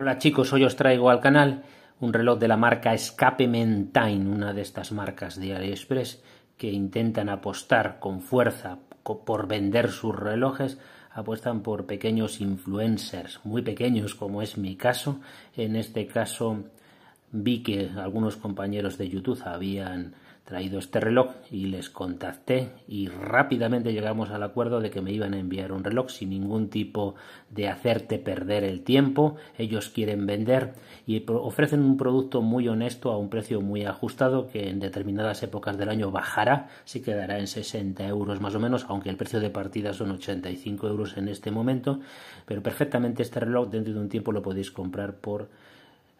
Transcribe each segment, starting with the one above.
Hola chicos, hoy os traigo al canal un reloj de la marca Escape Mentine, una de estas marcas de AliExpress que intentan apostar con fuerza por vender sus relojes, apuestan por pequeños influencers, muy pequeños como es mi caso. En este caso vi que algunos compañeros de YouTube habían traído este reloj y les contacté y rápidamente llegamos al acuerdo de que me iban a enviar un reloj sin ningún tipo de hacerte perder el tiempo. Ellos quieren vender y ofrecen un producto muy honesto a un precio muy ajustado que en determinadas épocas del año bajará, se quedará en 60 euros más o menos, aunque el precio de partida son 85 euros en este momento, pero perfectamente este reloj dentro de un tiempo lo podéis comprar por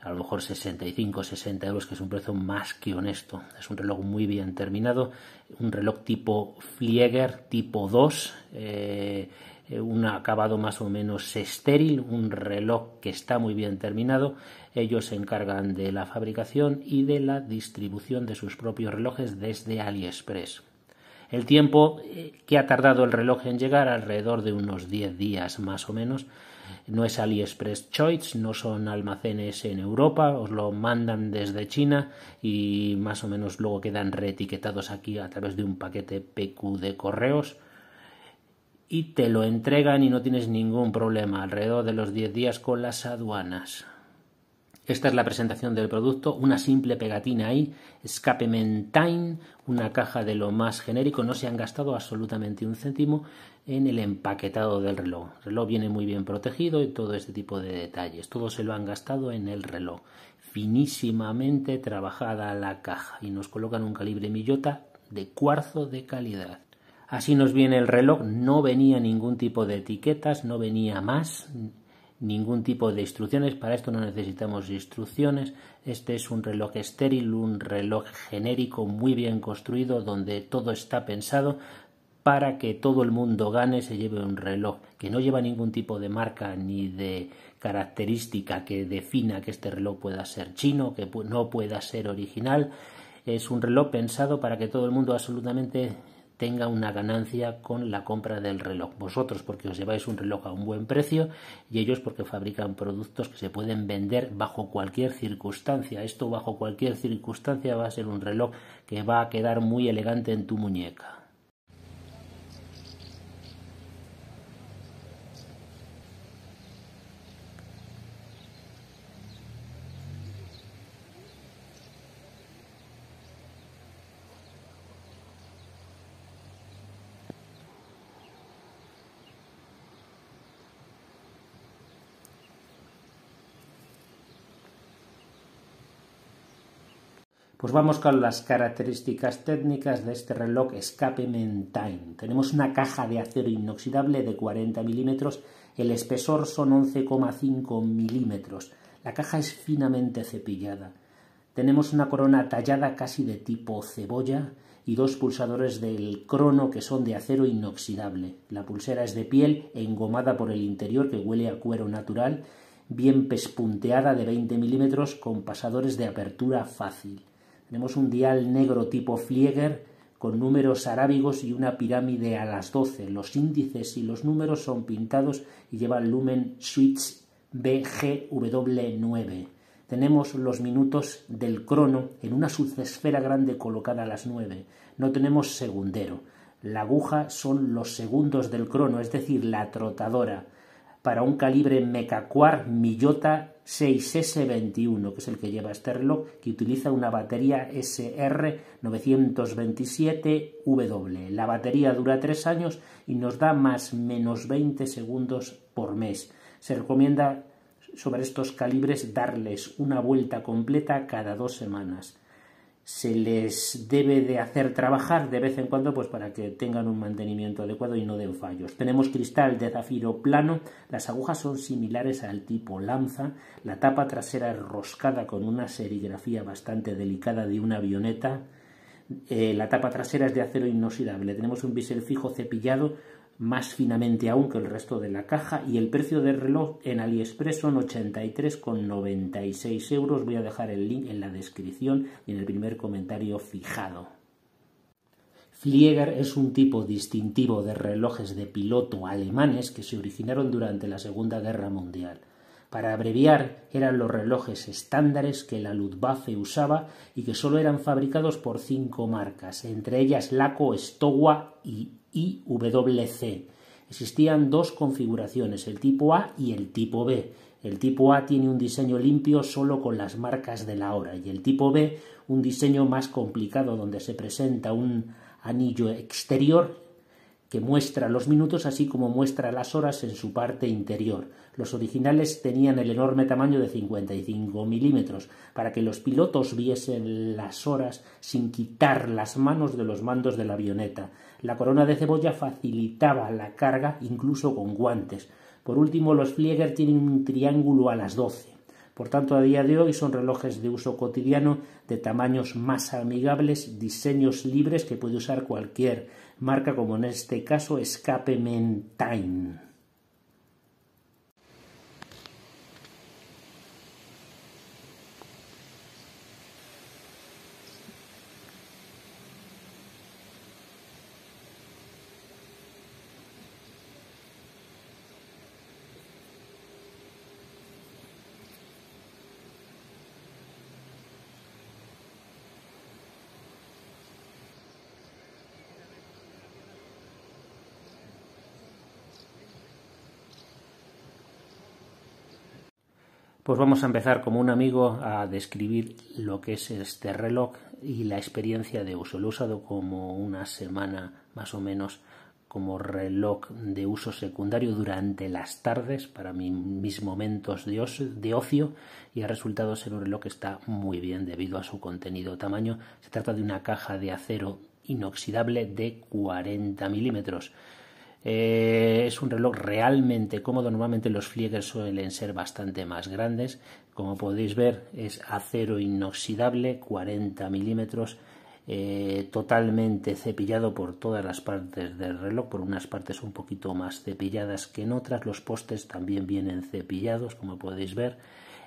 a lo mejor 65, 60 euros, que es un precio más que honesto. Es un reloj muy bien terminado, un reloj tipo Flieger, tipo 2, eh, un acabado más o menos estéril, un reloj que está muy bien terminado. Ellos se encargan de la fabricación y de la distribución de sus propios relojes desde AliExpress. El tiempo eh, que ha tardado el reloj en llegar, alrededor de unos 10 días más o menos, no es AliExpress Choice, no son almacenes en Europa, os lo mandan desde China y más o menos luego quedan reetiquetados aquí a través de un paquete PQ de correos y te lo entregan y no tienes ningún problema alrededor de los 10 días con las aduanas. Esta es la presentación del producto, una simple pegatina ahí, escape Mentine, una caja de lo más genérico, no se han gastado absolutamente un céntimo en el empaquetado del reloj. El reloj viene muy bien protegido y todo este tipo de detalles, todo se lo han gastado en el reloj. Finísimamente trabajada la caja y nos colocan un calibre millota de cuarzo de calidad. Así nos viene el reloj, no venía ningún tipo de etiquetas, no venía más, ningún tipo de instrucciones. Para esto no necesitamos instrucciones. Este es un reloj estéril, un reloj genérico muy bien construido donde todo está pensado para que todo el mundo gane, se lleve un reloj que no lleva ningún tipo de marca ni de característica que defina que este reloj pueda ser chino, que no pueda ser original. Es un reloj pensado para que todo el mundo absolutamente tenga una ganancia con la compra del reloj. Vosotros porque os lleváis un reloj a un buen precio y ellos porque fabrican productos que se pueden vender bajo cualquier circunstancia. Esto bajo cualquier circunstancia va a ser un reloj que va a quedar muy elegante en tu muñeca. Pues vamos con las características técnicas de este reloj Escape Mentine. Tenemos una caja de acero inoxidable de 40 milímetros, el espesor son 11,5 milímetros. La caja es finamente cepillada. Tenemos una corona tallada casi de tipo cebolla y dos pulsadores del crono que son de acero inoxidable. La pulsera es de piel engomada por el interior que huele a cuero natural, bien pespunteada de 20 milímetros con pasadores de apertura fácil. Tenemos un dial negro tipo Flieger con números arábigos y una pirámide a las 12. Los índices y los números son pintados y llevan lumen switch BGW9. Tenemos los minutos del crono en una subesfera grande colocada a las 9. No tenemos segundero. La aguja son los segundos del crono, es decir, la trotadora para un calibre Mecaquar Millota 6S21, que es el que lleva este reloj, que utiliza una batería SR927W. La batería dura 3 años y nos da más menos 20 segundos por mes. Se recomienda sobre estos calibres darles una vuelta completa cada dos semanas se les debe de hacer trabajar de vez en cuando pues para que tengan un mantenimiento adecuado y no den fallos. Tenemos cristal de zafiro plano, las agujas son similares al tipo lanza, la tapa trasera es roscada con una serigrafía bastante delicada de una avioneta, eh, la tapa trasera es de acero inoxidable, tenemos un bisel fijo cepillado más finamente aún que el resto de la caja y el precio del reloj en AliExpress son 83,96 euros. Voy a dejar el link en la descripción y en el primer comentario fijado. Flieger es un tipo distintivo de relojes de piloto alemanes que se originaron durante la Segunda Guerra Mundial. Para abreviar, eran los relojes estándares que la Luftwaffe usaba y que solo eran fabricados por cinco marcas, entre ellas Laco, Stowa y IWC. Existían dos configuraciones, el tipo A y el tipo B. El tipo A tiene un diseño limpio solo con las marcas de la hora y el tipo B un diseño más complicado donde se presenta un anillo exterior que muestra los minutos así como muestra las horas en su parte interior. Los originales tenían el enorme tamaño de 55 milímetros para que los pilotos viesen las horas sin quitar las manos de los mandos de la avioneta. La corona de cebolla facilitaba la carga incluso con guantes. Por último, los Flieger tienen un triángulo a las 12. Por tanto, a día de hoy son relojes de uso cotidiano de tamaños más amigables, diseños libres que puede usar cualquier marca, como en este caso Escape Mentine. Pues vamos a empezar como un amigo a describir lo que es este reloj y la experiencia de uso. Lo he usado como una semana más o menos como reloj de uso secundario durante las tardes para mis momentos de, ocio y ha resultado ser un reloj que está muy bien debido a su contenido tamaño. Se trata de una caja de acero inoxidable de 40 milímetros eh, es un reloj realmente cómodo. Normalmente los Flieger suelen ser bastante más grandes. Como podéis ver, es acero inoxidable, 40 milímetros, eh, totalmente cepillado por todas las partes del reloj, por unas partes un poquito más cepilladas que en otras. Los postes también vienen cepillados, como podéis ver.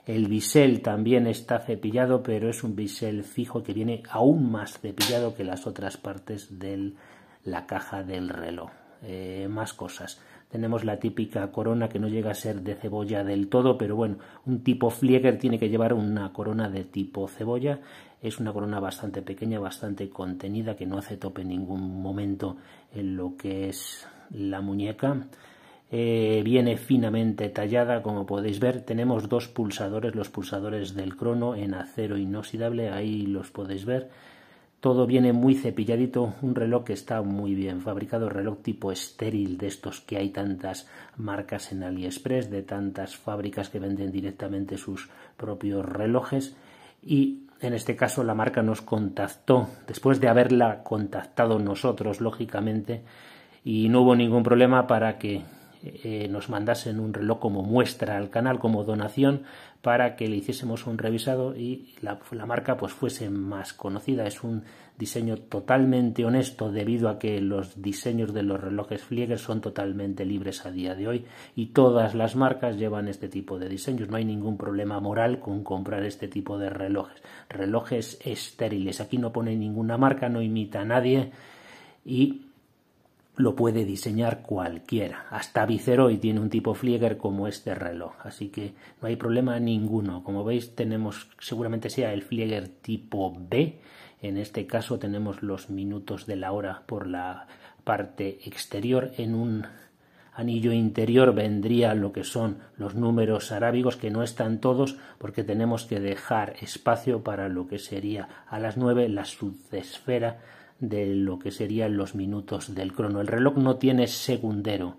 El bisel también está cepillado, pero es un bisel fijo que viene aún más cepillado que las otras partes de la caja del reloj. Eh, más cosas. Tenemos la típica corona que no llega a ser de cebolla del todo, pero bueno, un tipo Flieger tiene que llevar una corona de tipo cebolla. Es una corona bastante pequeña, bastante contenida, que no hace tope en ningún momento en lo que es la muñeca. Eh, viene finamente tallada, como podéis ver. Tenemos dos pulsadores, los pulsadores del crono en acero inoxidable, ahí los podéis ver todo viene muy cepilladito, un reloj que está muy bien fabricado, reloj tipo estéril de estos que hay tantas marcas en AliExpress, de tantas fábricas que venden directamente sus propios relojes. Y en este caso la marca nos contactó. Después de haberla contactado nosotros lógicamente y no hubo ningún problema para que eh, nos mandasen un reloj como muestra al canal, como donación, para que le hiciésemos un revisado y la, la, marca pues fuese más conocida. Es un diseño totalmente honesto debido a que los diseños de los relojes Flieger son totalmente libres a día de hoy y todas las marcas llevan este tipo de diseños. No hay ningún problema moral con comprar este tipo de relojes. Relojes estériles. Aquí no pone ninguna marca, no imita a nadie y lo puede diseñar cualquiera. Hasta Viceroy tiene un tipo Flieger como este reloj, así que no hay problema ninguno. Como veis, tenemos seguramente sea el Flieger tipo B. En este caso tenemos los minutos de la hora por la parte exterior. En un anillo interior vendría lo que son los números arábigos, que no están todos porque tenemos que dejar espacio para lo que sería a las 9 la subesfera de lo que serían los minutos del crono. El reloj no tiene segundero.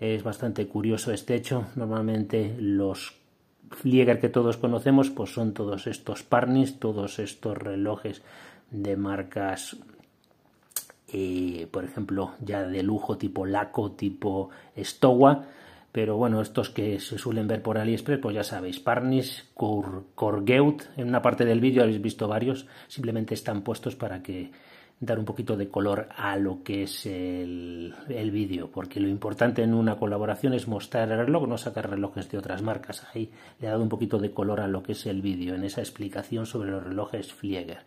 Es bastante curioso este hecho. Normalmente los Flieger que todos conocemos pues son todos estos Parnis, todos estos relojes de marcas eh, por ejemplo ya de lujo tipo Laco, tipo Stowa pero bueno, estos que se suelen ver por AliExpress, pues ya sabéis, Parnis, Corgeut, en una parte del vídeo habéis visto varios, simplemente están puestos para que dar un poquito de color a lo que es el, el vídeo, porque lo importante en una colaboración es mostrar el reloj, no sacar relojes de otras marcas. Ahí le he dado un poquito de color a lo que es el vídeo, en esa explicación sobre los relojes Flieger.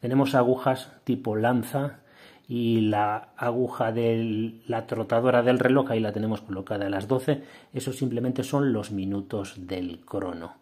Tenemos agujas tipo lanza y la aguja de la trotadora del reloj, ahí la tenemos colocada a las 12, eso simplemente son los minutos del crono.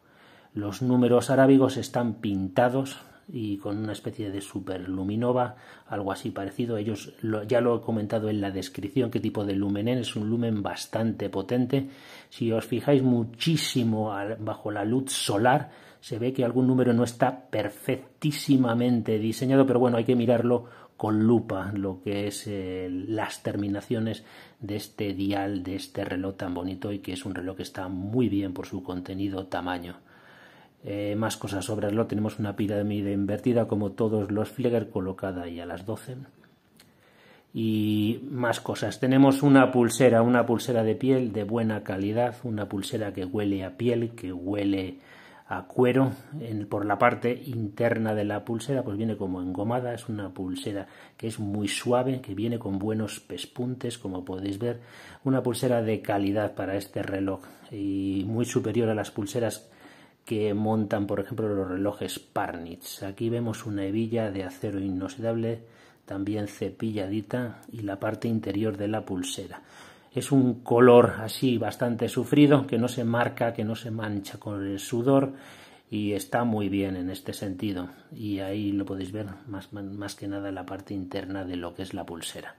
Los números arábigos están pintados y con una especie de superluminova, algo así parecido. Ellos ya lo he comentado en la descripción qué tipo de lumen es, es un lumen bastante potente. Si os fijáis muchísimo bajo la luz solar, se ve que algún número no está perfectísimamente diseñado, pero bueno, hay que mirarlo con lupa lo que es eh, las terminaciones de este dial, de este reloj tan bonito y que es un reloj que está muy bien por su contenido tamaño. Eh, más cosas sobre reloj, tenemos una pirámide invertida como todos los Flieger colocada ahí a las 12 y más cosas. Tenemos una pulsera, una pulsera de piel de buena calidad, una pulsera que huele a piel, que huele a cuero. Por la parte interna de la pulsera pues viene como engomada. Es una pulsera que es muy suave que viene con buenos pespuntes como podéis ver. Una pulsera de calidad para este reloj y muy superior a las pulseras que montan por ejemplo los relojes Parnitz aquí vemos una hebilla de acero inoxidable también cepilladita y la parte interior de la pulsera es un color así bastante sufrido, que no se marca, que no se mancha con el sudor y está muy bien en este sentido. Y ahí lo podéis ver más, más que nada la parte interna de lo que es la pulsera.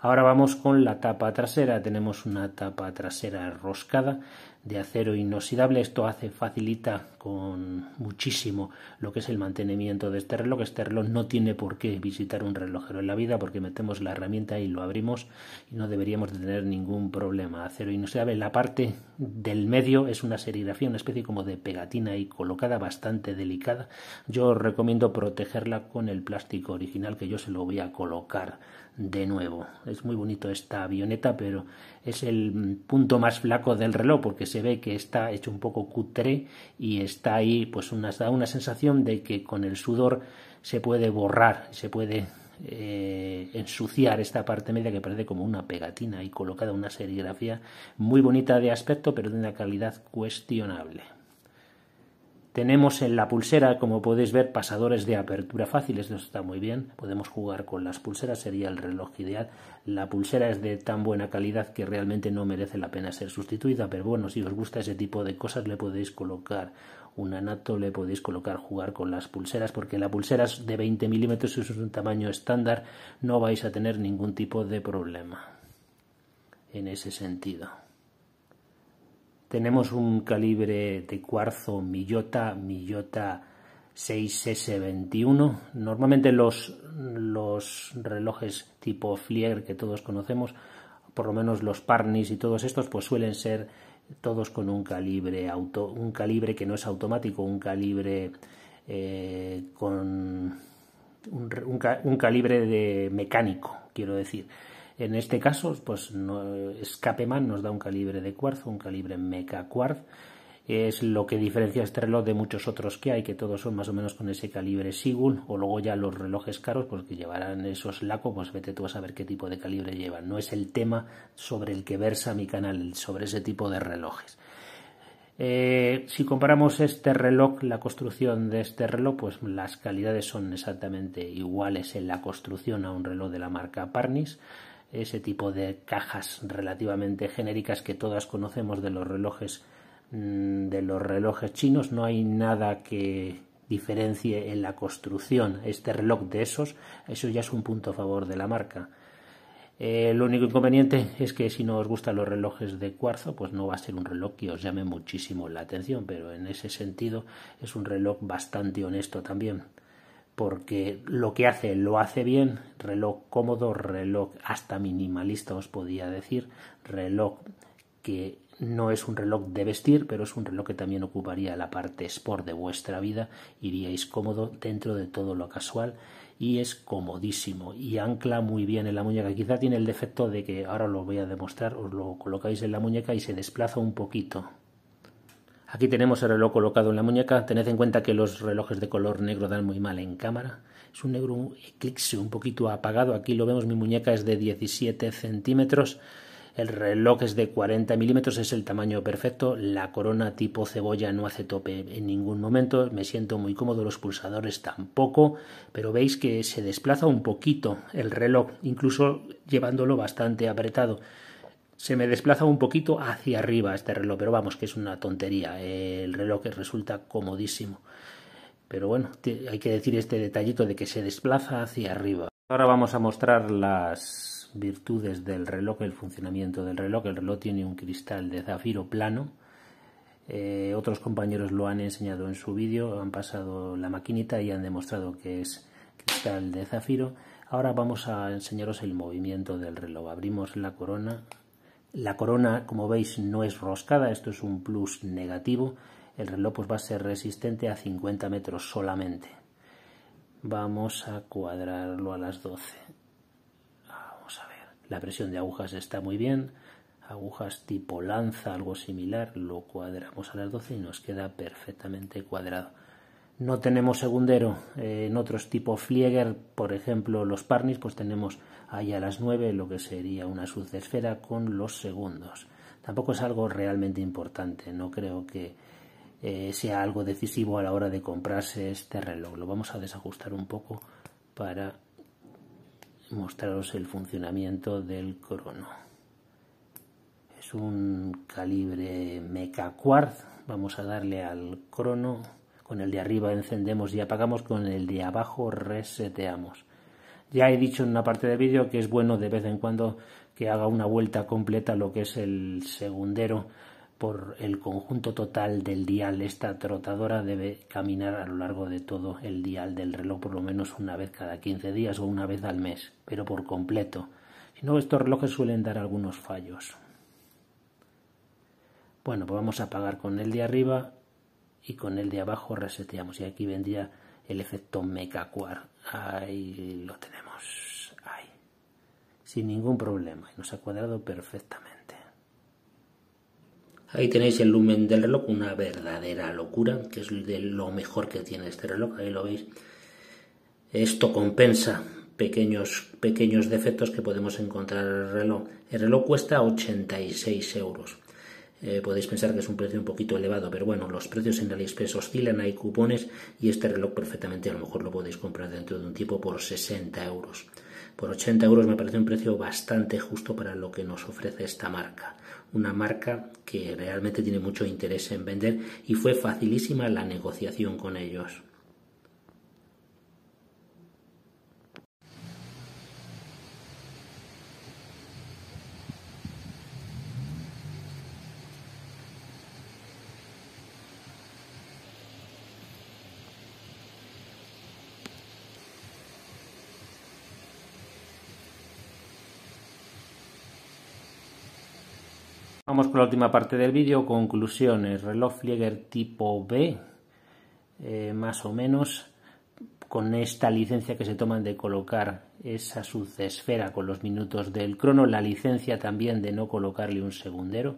Ahora vamos con la tapa trasera. Tenemos una tapa trasera roscada de acero inoxidable. Esto hace, facilita con muchísimo lo que es el mantenimiento de este reloj. Este reloj no tiene por qué visitar un relojero en la vida porque metemos la herramienta y lo abrimos y no deberíamos de tener ningún problema. Acero inoxidable. La parte del medio es una serigrafía, una especie como de pegatina y colocada bastante delicada. Yo os recomiendo protegerla con el plástico original que yo se lo voy a colocar de nuevo. Es muy bonito esta avioneta, pero es el punto más flaco del reloj porque se ve que está hecho un poco cutre y está ahí, pues da una sensación de que con el sudor se puede borrar, se puede eh, ensuciar esta parte media que parece como una pegatina y colocada una serigrafía muy bonita de aspecto, pero de una calidad cuestionable. Tenemos en la pulsera, como podéis ver, pasadores de apertura fáciles, esto está muy bien. Podemos jugar con las pulseras, sería el reloj ideal. La pulsera es de tan buena calidad que realmente no merece la pena ser sustituida, pero bueno, si os gusta ese tipo de cosas le podéis colocar un anato, le podéis colocar jugar con las pulseras, porque la pulsera es de 20 milímetros, es un tamaño estándar, no vais a tener ningún tipo de problema en ese sentido. Tenemos un calibre de cuarzo Millota, Millota 6S21. Normalmente los, los relojes tipo Flieger que todos conocemos, por lo menos los Parnis y todos estos, pues suelen ser todos con un calibre auto, un calibre que no es automático, un calibre eh, con un, calibre de mecánico, quiero decir. En este caso, pues no, Escapeman nos da un calibre de cuarzo, un calibre Meca Quartz. Es lo que diferencia este reloj de muchos otros que hay, que todos son más o menos con ese calibre Sigul, o luego ya los relojes caros, pues que llevarán esos lacos, pues vete tú a saber qué tipo de calibre llevan. No es el tema sobre el que versa mi canal, sobre ese tipo de relojes. Eh, si comparamos este reloj, la construcción de este reloj, pues las calidades son exactamente iguales en la construcción a un reloj de la marca Parnis ese tipo de cajas relativamente genéricas que todas conocemos de los relojes mm, de los relojes chinos. No hay nada que diferencie en la construcción este reloj de esos. Eso ya es un punto a favor de la marca. Eh, lo único inconveniente es que si no os gustan los relojes de cuarzo, pues no va a ser un reloj que os llame muchísimo la atención, pero en ese sentido es un reloj bastante honesto también porque lo que hace lo hace bien, reloj cómodo, reloj hasta minimalista os podía decir, reloj que no es un reloj de vestir, pero es un reloj que también ocuparía la parte sport de vuestra vida, iríais cómodo dentro de todo lo casual y es comodísimo y ancla muy bien en la muñeca. Quizá tiene el defecto de que ahora lo voy a demostrar, os lo colocáis en la muñeca y se desplaza un poquito, Aquí tenemos el reloj colocado en la muñeca. Tened en cuenta que los relojes de color negro dan muy mal en cámara. Es un negro eclipse un poquito apagado. Aquí lo vemos, mi muñeca es de 17 centímetros. El reloj es de 40 milímetros, es el tamaño perfecto. La corona tipo cebolla no hace tope en ningún momento. Me siento muy cómodo, los pulsadores tampoco. Pero veis que se desplaza un poquito el reloj, incluso llevándolo bastante apretado. Se me desplaza un poquito hacia arriba este reloj, pero vamos, que es una tontería. El reloj resulta comodísimo. Pero bueno, hay que decir este detallito de que se desplaza hacia arriba. Ahora vamos a mostrar las virtudes del reloj, el funcionamiento del reloj. El reloj tiene un cristal de zafiro plano. Eh, otros compañeros lo han enseñado en su vídeo, han pasado la maquinita y han demostrado que es cristal de zafiro. Ahora vamos a enseñaros el movimiento del reloj. Abrimos la corona. La corona, como veis, no es roscada, esto es un plus negativo. El reloj pues, va a ser resistente a 50 metros solamente. Vamos a cuadrarlo a las 12. La presión de agujas está muy bien. Agujas tipo lanza, algo similar, lo cuadramos a las 12 y nos queda perfectamente cuadrado. No tenemos segundero en otros tipos Flieger, por ejemplo los Parnis, pues tenemos ahí a las 9 lo que sería una esfera con los segundos. Tampoco es algo realmente importante, no creo que eh, sea algo decisivo a la hora de comprarse este reloj. Lo vamos a desajustar un poco para mostraros el funcionamiento del crono. Es un calibre Meca Quartz. Vamos a darle al crono. Con el de arriba encendemos y apagamos, con el de abajo reseteamos. Ya he dicho en una parte del vídeo que es bueno de vez en cuando que haga una vuelta completa lo que es el segundero por el conjunto total del dial. Esta trotadora debe caminar a lo largo de todo el dial del reloj por lo menos una vez cada 15 días o una vez al mes, pero por completo. Si no, estos relojes suelen dar algunos fallos. Bueno, pues vamos a apagar con el de arriba y con el de abajo reseteamos. Y aquí vendría el efecto Mecacuar. Ahí lo tenemos. Ahí. Sin ningún problema. Nos ha cuadrado perfectamente. Ahí tenéis el lumen del reloj, una verdadera locura, que es de lo mejor que tiene este reloj, ahí lo veis. Esto compensa pequeños, pequeños defectos que podemos encontrar en el reloj. El reloj cuesta 86 euros. Eh, podéis pensar que es un precio un poquito elevado, pero bueno, los precios en AliExpress oscilan, hay cupones y este reloj perfectamente a lo mejor lo podéis comprar dentro de un tipo por 60 euros. Por 80 euros me parece un precio bastante justo para lo que nos ofrece esta marca una marca que realmente tiene mucho interés en vender y fue facilísima la negociación con ellos. Vamos con la última parte del vídeo, conclusiones. Reloj Flieger tipo B, eh, más o menos, con esta licencia que se toman de colocar esa esfera con los minutos del crono, la licencia también de no colocarle un segundero,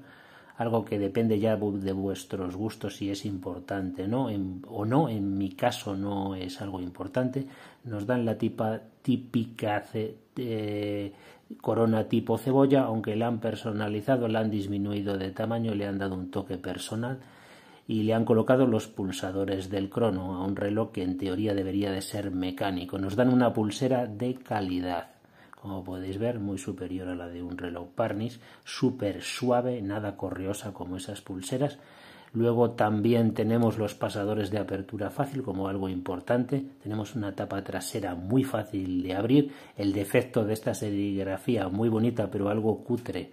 algo que depende ya de vuestros gustos si es importante ¿no? o no, en mi caso no es algo importante, nos dan la tipa, típica eh, corona tipo cebolla, aunque la han personalizado, la han disminuido de tamaño, le han dado un toque personal y le han colocado los pulsadores del crono a un reloj que en teoría debería de ser mecánico. Nos dan una pulsera de calidad, como podéis ver, muy superior a la de un reloj Parnis, súper suave, nada corriosa como esas pulseras Luego también tenemos los pasadores de apertura fácil como algo importante. Tenemos una tapa trasera muy fácil de abrir. El defecto de esta serigrafía muy bonita pero algo cutre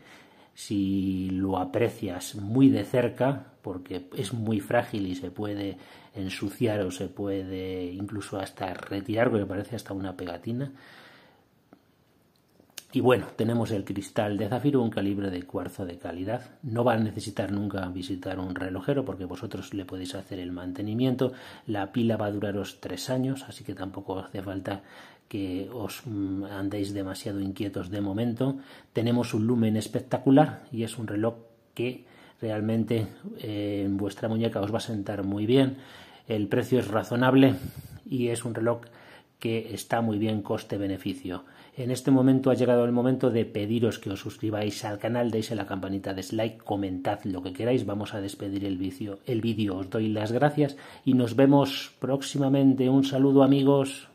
si lo aprecias muy de cerca porque es muy frágil y se puede ensuciar o se puede incluso hasta retirar porque parece hasta una pegatina y bueno, tenemos el cristal de zafiro, un calibre de cuarzo de calidad. No va a necesitar nunca visitar un relojero porque vosotros le podéis hacer el mantenimiento. La pila va a duraros tres años, así que tampoco hace falta que os mm, andéis demasiado inquietos de momento. Tenemos un lumen espectacular y es un reloj que realmente eh, en vuestra muñeca os va a sentar muy bien. El precio es razonable y es un reloj que está muy bien coste-beneficio. En este momento ha llegado el momento de pediros que os suscribáis al canal, deis en la campanita de like, comentad lo que queráis, vamos a despedir el vídeo. El vídeo os doy las gracias y nos vemos próximamente. Un saludo amigos.